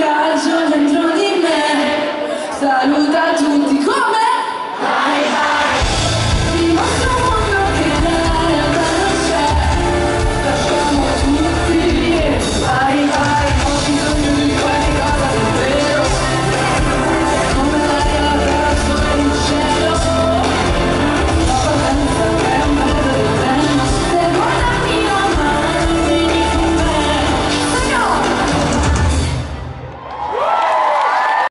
viaggio dentro di me. Saluta tutti